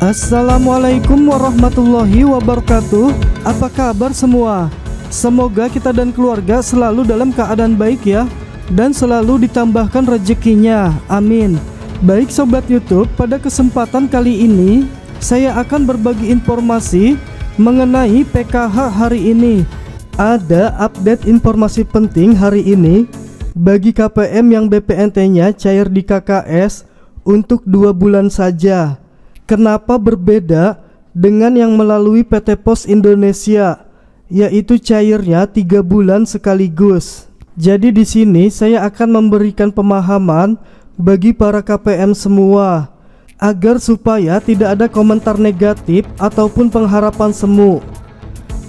Assalamualaikum warahmatullahi wabarakatuh. Apa kabar semua? Semoga kita dan keluarga selalu dalam keadaan baik ya Dan selalu ditambahkan rezekinya. Amin. Baik Sobat Youtube, pada kesempatan kali ini Saya akan berbagi informasi mengenai PKH hari ini. Ada update informasi penting hari ini Bagi KPM yang BPNT-nya cair di KKS Untuk dua bulan saja Kenapa berbeda dengan yang melalui PT Pos Indonesia, yaitu cairnya tiga bulan sekaligus. Jadi di sini saya akan memberikan pemahaman bagi para KPM semua agar supaya tidak ada komentar negatif ataupun pengharapan semu.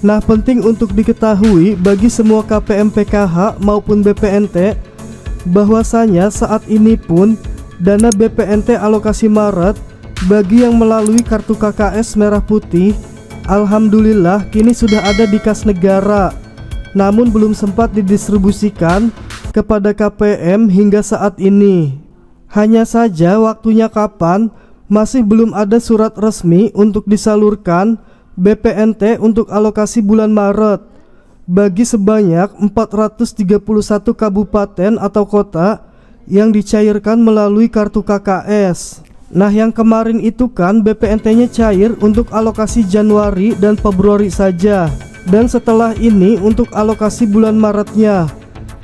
Nah penting untuk diketahui bagi semua KPM PKH maupun BPNT bahwasanya saat ini pun dana BPNT alokasi Maret bagi yang melalui kartu KKS merah putih, Alhamdulillah kini sudah ada di kas negara. Namun belum sempat didistribusikan kepada KPM hingga saat ini. Hanya saja waktunya kapan masih belum ada surat resmi untuk disalurkan BPNT untuk alokasi bulan Maret. Bagi sebanyak 431 kabupaten atau kota yang dicairkan melalui kartu KKS. Nah yang kemarin itu kan BPNT-nya cair untuk alokasi Januari dan Februari saja. Dan setelah ini untuk alokasi bulan Maretnya.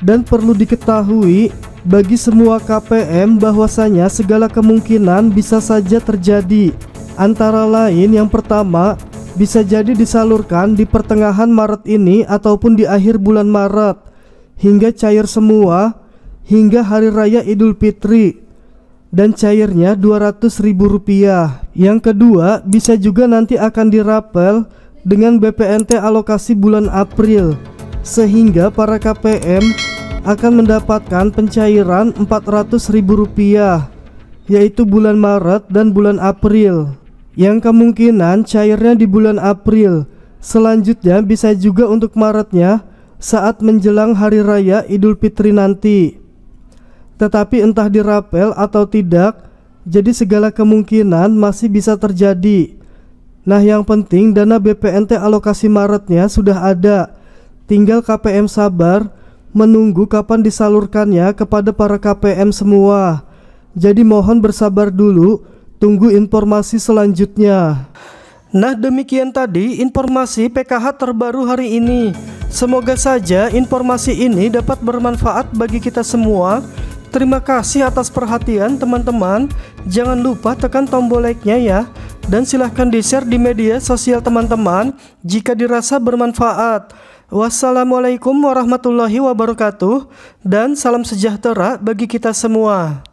Dan perlu diketahui bagi semua KPM bahwasanya segala kemungkinan bisa saja terjadi. Antara lain yang pertama bisa jadi disalurkan di pertengahan Maret ini ataupun di akhir bulan Maret. Hingga cair semua hingga Hari Raya Idul Fitri dan cairnya Rp200.000. Yang kedua, bisa juga nanti akan dirapel dengan BPNT alokasi bulan April sehingga para KPM akan mendapatkan pencairan Rp400.000 yaitu bulan Maret dan bulan April. Yang kemungkinan cairnya di bulan April. Selanjutnya bisa juga untuk Maretnya saat menjelang hari raya Idul Fitri nanti. Tetapi entah dirapel atau tidak, jadi segala kemungkinan masih bisa terjadi. Nah yang penting dana BPNT alokasi Maretnya sudah ada. Tinggal KPM sabar menunggu kapan disalurkannya kepada para KPM semua. Jadi mohon bersabar dulu, tunggu informasi selanjutnya. Nah demikian tadi informasi PKH terbaru hari ini Semoga saja informasi ini dapat bermanfaat bagi kita semua Terima kasih atas perhatian teman-teman. Jangan lupa tekan tombol like-nya ya. Dan silahkan di-share di media sosial teman-teman Jika dirasa bermanfaat. Wassalamualaikum warahmatullahi wabarakatuh Dan salam sejahtera bagi kita semua